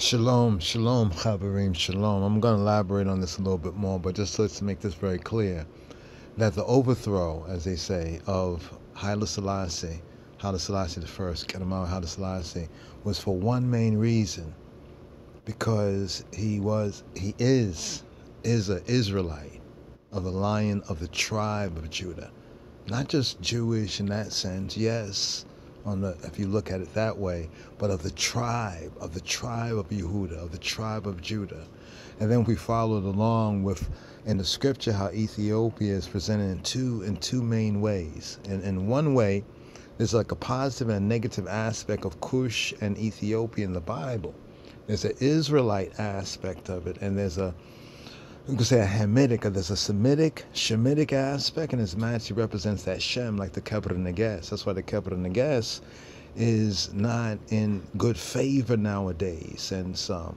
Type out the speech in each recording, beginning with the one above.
Shalom, shalom, Chaverim, shalom. I'm going to elaborate on this a little bit more, but just let's make this very clear that the overthrow, as they say, of Haile Selassie, Haile Selassie the first, Qedamawi Haile Selassie, was for one main reason, because he was, he is, is an Israelite of the lion of the tribe of Judah, not just Jewish in that sense, yes, on the if you look at it that way, but of the tribe, of the tribe of Yehuda, of the tribe of Judah. And then we followed along with in the scripture how Ethiopia is presented in two in two main ways. And in one way, there's like a positive and negative aspect of Cush and Ethiopia in the Bible. There's an Israelite aspect of it, and there's a you could say a Hamitic, or there's a Semitic, Shemitic aspect, and his majesty represents that Shem, like the Kebra Nagast. That's why the Kebra Nagast is not in good favor nowadays, and some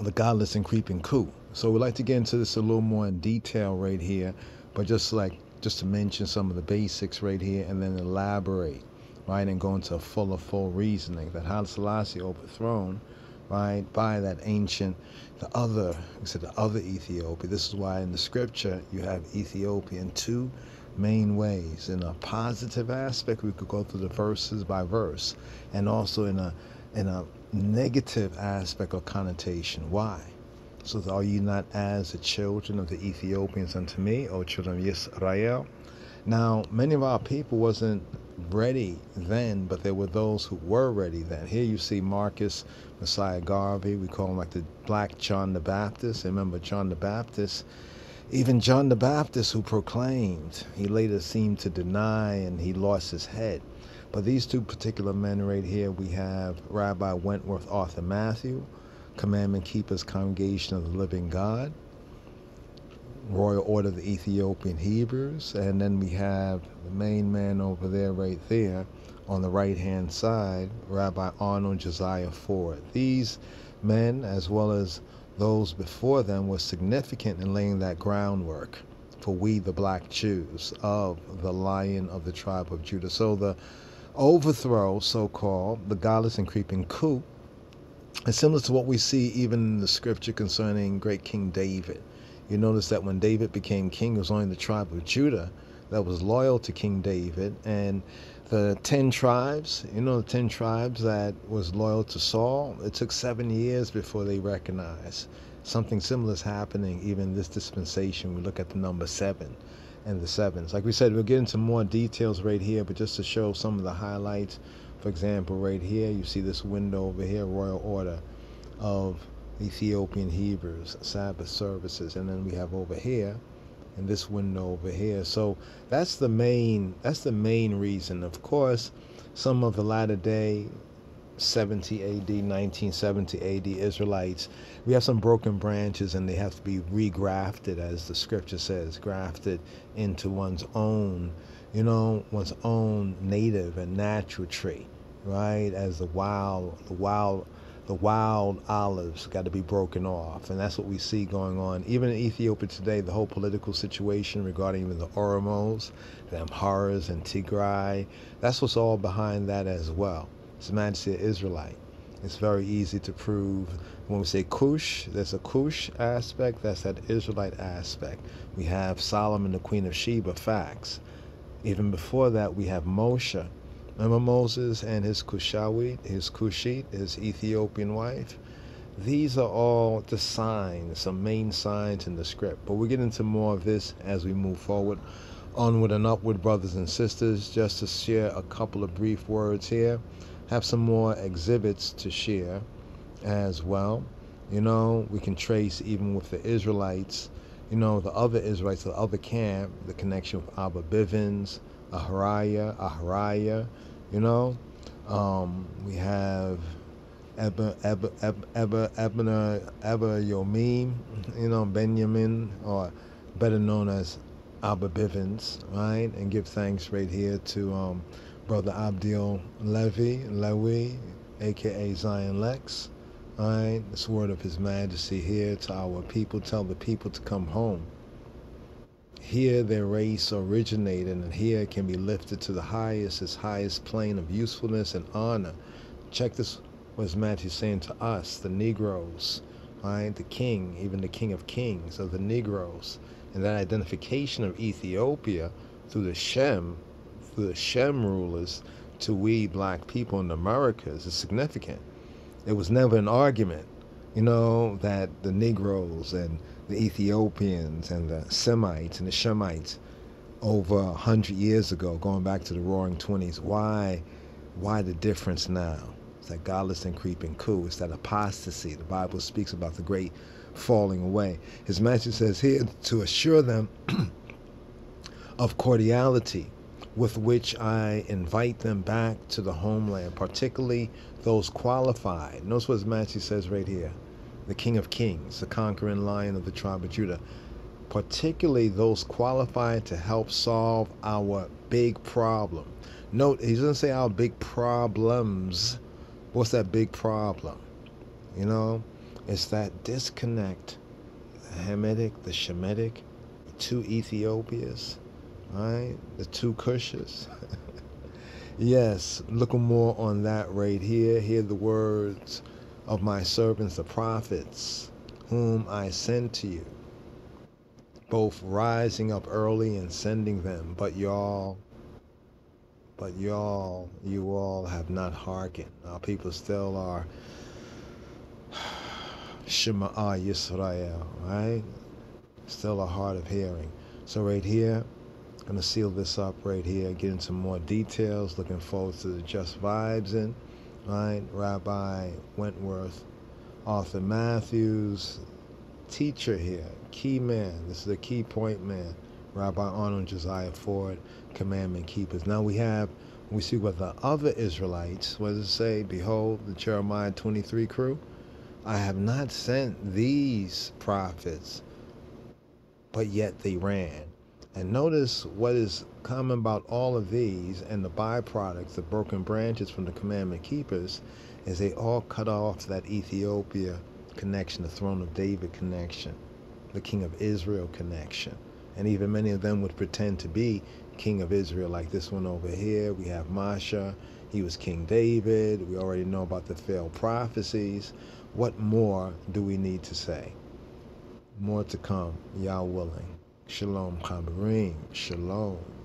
the godless and creeping coup. So we'd like to get into this a little more in detail right here, but just like just to mention some of the basics right here, and then elaborate, right, and go into a fuller, full reasoning that Haile Selassie overthrown right, by that ancient, the other, said the other Ethiopia. This is why in the scripture you have Ethiopia in two main ways. In a positive aspect, we could go through the verses by verse, and also in a in a negative aspect or connotation. Why? So are you not as the children of the Ethiopians unto me, O children of Israel? Now, many of our people wasn't ready then, but there were those who were ready then. Here you see Marcus Messiah Garvey. We call him like the Black John the Baptist. Remember John the Baptist? Even John the Baptist, who proclaimed, he later seemed to deny and he lost his head. But these two particular men right here, we have Rabbi Wentworth Arthur Matthew, Commandment Keepers Congregation of the Living God, Royal Order of the Ethiopian Hebrews, and then we have the main man over there, right there, on the right hand side, Rabbi Arnold Josiah Ford. These men, as well as those before them, were significant in laying that groundwork for we, the black Jews, of the lion of the tribe of Judah. So the overthrow, so called, the godless and creeping coup, is similar to what we see even in the scripture concerning great King David you notice that when David became king, it was only the tribe of Judah that was loyal to King David. And the 10 tribes, you know, the 10 tribes that was loyal to Saul, it took seven years before they recognized. Something similar is happening even in this dispensation. We look at the number seven and the sevens. Like we said, we'll get into more details right here, but just to show some of the highlights, for example, right here, you see this window over here, Royal Order of Ethiopian Hebrews, Sabbath services, and then we have over here, in this window over here. So that's the main that's the main reason. Of course, some of the latter day 70 AD, 1970 AD Israelites, we have some broken branches and they have to be regrafted, as the scripture says, grafted into one's own, you know, one's own native and natural tree, right? As the wild, the wild the wild olives got to be broken off. And that's what we see going on. Even in Ethiopia today, the whole political situation regarding even the Oromos, the Amharas, and Tigray, that's what's all behind that as well. His Majesty Israelite. It's very easy to prove. When we say Cush, there's a Cush aspect, that's that Israelite aspect. We have Solomon, the Queen of Sheba, facts. Even before that, we have Moshe, Remember Moses and his Cushawit, his Cushite, his Ethiopian wife? These are all the signs, some main signs in the script. But we'll get into more of this as we move forward. Onward and upward, brothers and sisters, just to share a couple of brief words here. Have some more exhibits to share as well. You know, we can trace even with the Israelites, you know, the other Israelites, the other camp, the connection with Abba Bivens, Aharaya, Aharaya, you know. Um, we have Ebba, Ebba, Ebba, Ebba, Ebba Yomim, you know, Benjamin, or better known as Abba Bivens, right? And give thanks right here to um, Brother Abdiel Levy, Lewy, aka Zion Lex, right? This word of His Majesty here to our people. Tell the people to come home here their race originated and here can be lifted to the highest, its highest plane of usefulness and honor. Check this was Matthew saying to us, the Negroes, right? The king, even the king of kings of the Negroes. And that identification of Ethiopia through the Shem, through the Shem rulers to we black people in the Americas is significant. It was never an argument, you know, that the Negroes and the Ethiopians and the Semites and the Shemites over a hundred years ago, going back to the Roaring Twenties, why, why the difference now? It's that godless and creeping coup. It's that apostasy. The Bible speaks about the great falling away. His message says here to assure them of cordiality with which I invite them back to the homeland, particularly those qualified. Notice what his majesty says right here the King of Kings, the conquering lion of the tribe of Judah, particularly those qualified to help solve our big problem. Note, he doesn't say our big problems What's that big problem? You know, it's that disconnect. The Hamitic, the Shemitic, the two Ethiopias, right? The two Cushes. yes, looking more on that right here. Hear the words of my servants, the prophets, whom I send to you, both rising up early and sending them, but y'all but y'all, you all have not hearkened. Our people still are Shema'a Yisrael, right? Still a hard of hearing. So right here, I'm gonna seal this up right here, get into more details. Looking forward to the Just Vibes in, right? Rabbi Wentworth, Arthur Matthews, teacher here, key man. This is a key point man. Rabbi Arnold Josiah Ford, commandment keepers. Now we have, we see what the other Israelites, what does it say? Behold, the Jeremiah 23 crew. I have not sent these prophets, but yet they ran. And notice what is common about all of these and the byproducts, the broken branches from the commandment keepers, is they all cut off that Ethiopia connection, the throne of David connection, the king of Israel connection and even many of them would pretend to be king of Israel, like this one over here. We have Masha. He was King David. We already know about the failed prophecies. What more do we need to say? More to come, y'all willing. Shalom, Chaverim. Shalom.